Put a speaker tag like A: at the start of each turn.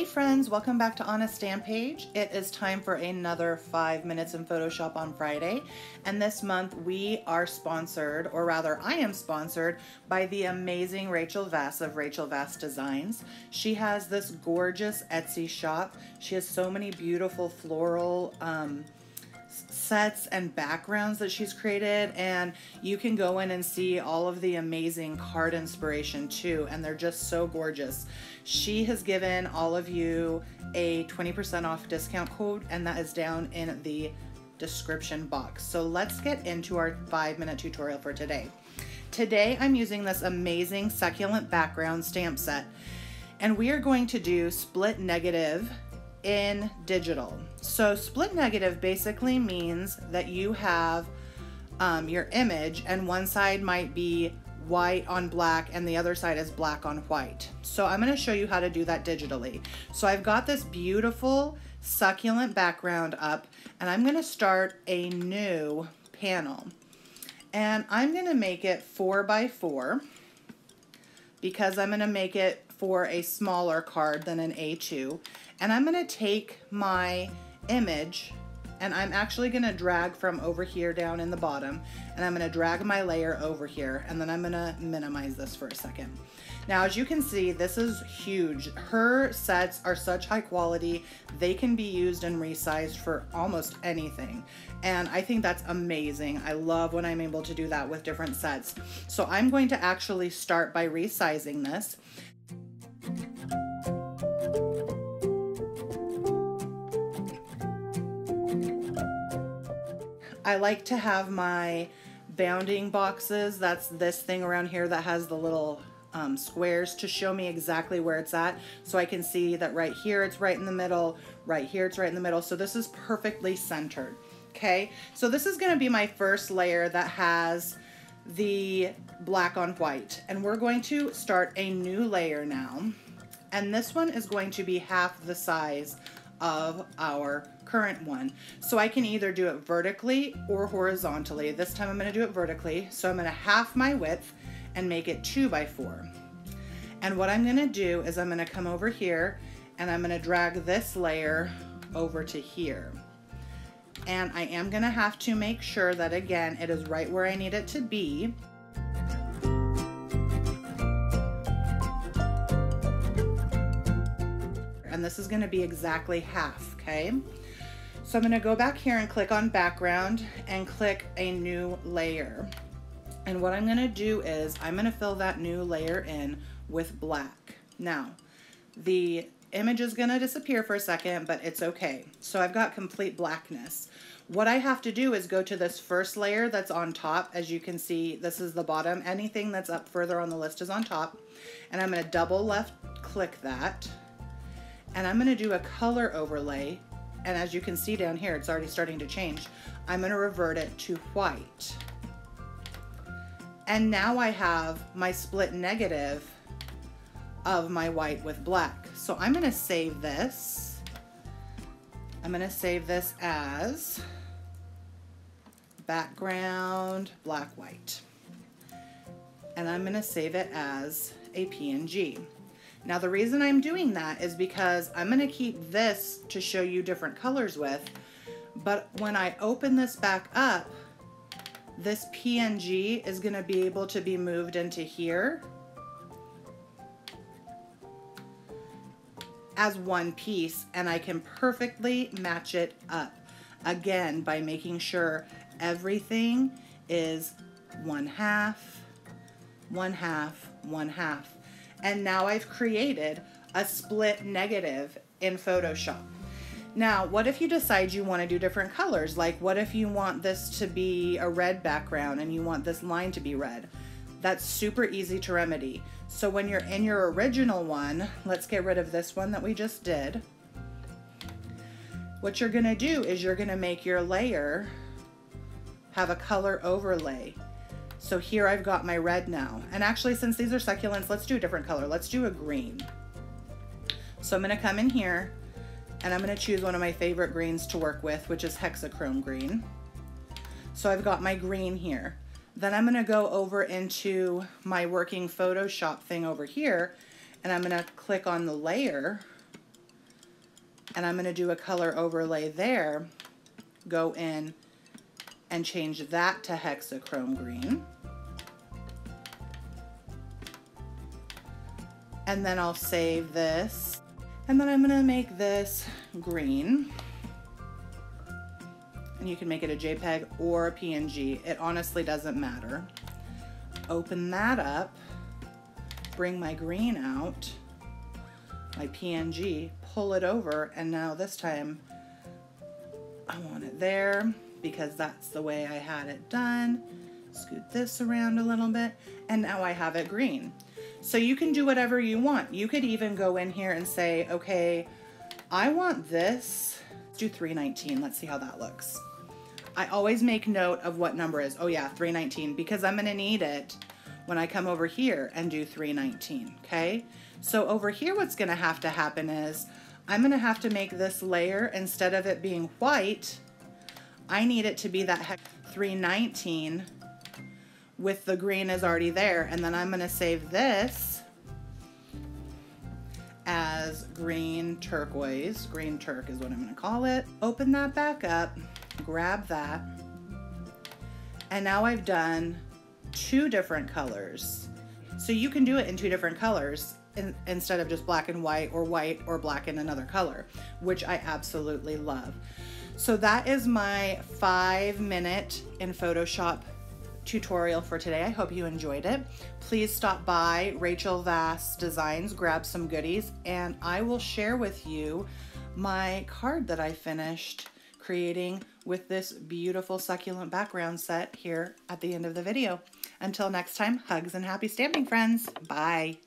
A: friends, welcome back to On A Stampage. It is time for another five minutes in Photoshop on Friday. And this month we are sponsored, or rather I am sponsored by the amazing Rachel Vass of Rachel Vass Designs. She has this gorgeous Etsy shop. She has so many beautiful floral um, sets and backgrounds that she's created and you can go in and see all of the amazing card inspiration too and they're just so gorgeous. She has given all of you a 20% off discount code and that is down in the description box. So let's get into our five minute tutorial for today. Today I'm using this amazing succulent background stamp set and we are going to do split negative in digital. So split negative basically means that you have um, your image and one side might be white on black and the other side is black on white. So I'm gonna show you how to do that digitally. So I've got this beautiful succulent background up and I'm gonna start a new panel. And I'm gonna make it four by four because I'm gonna make it for a smaller card than an A2. And I'm gonna take my image and I'm actually gonna drag from over here down in the bottom and I'm gonna drag my layer over here and then I'm gonna minimize this for a second. Now, as you can see, this is huge. Her sets are such high quality. They can be used and resized for almost anything. And I think that's amazing. I love when I'm able to do that with different sets. So I'm going to actually start by resizing this. I like to have my bounding boxes. That's this thing around here that has the little um, squares to show me exactly where it's at. So I can see that right here it's right in the middle, right here it's right in the middle. So this is perfectly centered. Okay, so this is gonna be my first layer that has the black on white. And we're going to start a new layer now. And this one is going to be half the size of our current one. So I can either do it vertically or horizontally. This time I'm gonna do it vertically. So I'm gonna half my width and make it two by four. And what I'm gonna do is I'm gonna come over here and I'm gonna drag this layer over to here. And I am gonna have to make sure that again, it is right where I need it to be. And this is gonna be exactly half, okay? So I'm gonna go back here and click on background and click a new layer. And what I'm gonna do is I'm gonna fill that new layer in with black. Now, the image is gonna disappear for a second, but it's okay. So I've got complete blackness. What I have to do is go to this first layer that's on top. As you can see, this is the bottom. Anything that's up further on the list is on top. And I'm gonna double left click that. And I'm gonna do a color overlay and as you can see down here, it's already starting to change. I'm gonna revert it to white. And now I have my split negative of my white with black. So I'm gonna save this. I'm gonna save this as background black white. And I'm gonna save it as a PNG. Now the reason I'm doing that is because I'm gonna keep this to show you different colors with, but when I open this back up, this PNG is gonna be able to be moved into here as one piece and I can perfectly match it up. Again, by making sure everything is one half, one half, one half and now I've created a split negative in Photoshop. Now, what if you decide you want to do different colors? Like, what if you want this to be a red background and you want this line to be red? That's super easy to remedy. So when you're in your original one, let's get rid of this one that we just did. What you're gonna do is you're gonna make your layer have a color overlay. So here I've got my red now. And actually, since these are succulents, let's do a different color. Let's do a green. So I'm gonna come in here and I'm gonna choose one of my favorite greens to work with, which is hexachrome green. So I've got my green here. Then I'm gonna go over into my working Photoshop thing over here and I'm gonna click on the layer and I'm gonna do a color overlay there, go in and change that to hexachrome green. And then I'll save this. And then I'm gonna make this green. And you can make it a JPEG or a PNG. It honestly doesn't matter. Open that up, bring my green out, my PNG, pull it over, and now this time I want it there because that's the way I had it done. Scoot this around a little bit, and now I have it green. So you can do whatever you want. You could even go in here and say, okay, I want this. Do 319. Let's see how that looks. I always make note of what number is. Oh yeah, 319, because I'm gonna need it when I come over here and do 319, okay? So over here, what's gonna have to happen is I'm gonna have to make this layer, instead of it being white, I need it to be that 319 with the green is already there. And then I'm gonna save this as green turquoise. Green turk is what I'm gonna call it. Open that back up, grab that. And now I've done two different colors. So you can do it in two different colors in, instead of just black and white or white or black in another color, which I absolutely love. So that is my five minute in Photoshop tutorial for today. I hope you enjoyed it. Please stop by Rachel Vass Designs, grab some goodies, and I will share with you my card that I finished creating with this beautiful succulent background set here at the end of the video. Until next time, hugs and happy stamping friends. Bye.